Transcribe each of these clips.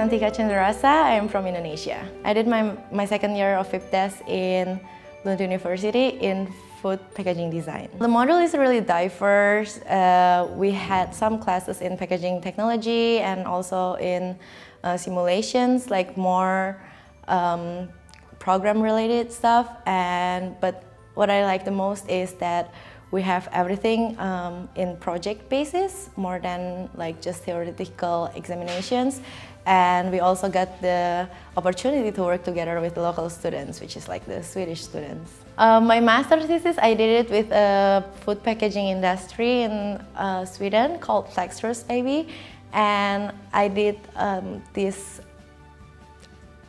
Santika Chenderasa. I am from Indonesia. I did my, my second year of FIPDES in Lund University in food packaging design. The module is really diverse. Uh, we had some classes in packaging technology and also in uh, simulations, like more um, program related stuff. And But what I like the most is that we have everything um, in project basis more than like just theoretical examinations and we also got the opportunity to work together with local students which is like the Swedish students. Uh, my master's thesis I did it with a food packaging industry in uh, Sweden called Flextrus AB and I did um, this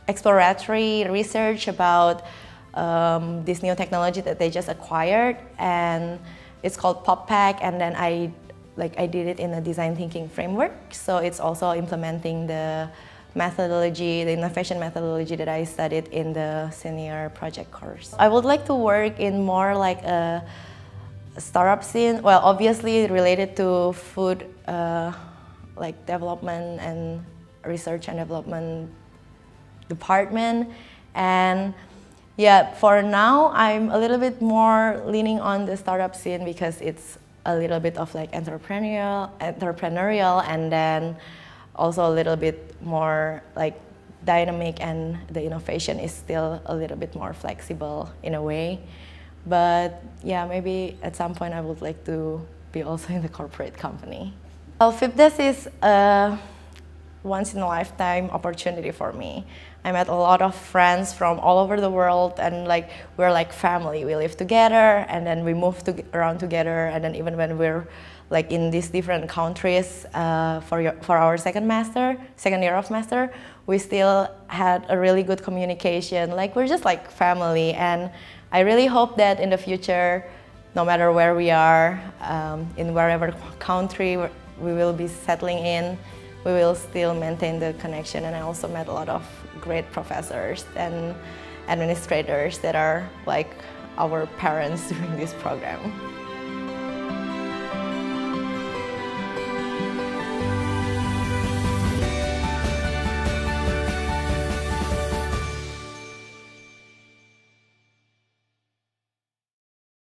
exploratory research about um, this new technology that they just acquired and it's called PopPack and then I like I did it in a design thinking framework so it's also implementing the methodology, the innovation methodology that I studied in the senior project course. I would like to work in more like a startup scene, well obviously related to food uh, like development and research and development department and yeah, for now, I'm a little bit more leaning on the startup scene because it's a little bit of like entrepreneurial, entrepreneurial, and then also a little bit more like dynamic, and the innovation is still a little bit more flexible in a way. But yeah, maybe at some point I would like to be also in the corporate company. Well, FIPDES is a once in a lifetime opportunity for me. I met a lot of friends from all over the world and like we're like family. We live together and then we move to, around together and then even when we're like in these different countries uh, for, your, for our second master, second year of master, we still had a really good communication. Like we're just like family and I really hope that in the future, no matter where we are, um, in wherever country we will be settling in, we will still maintain the connection and I also met a lot of great professors and administrators that are like our parents during this program.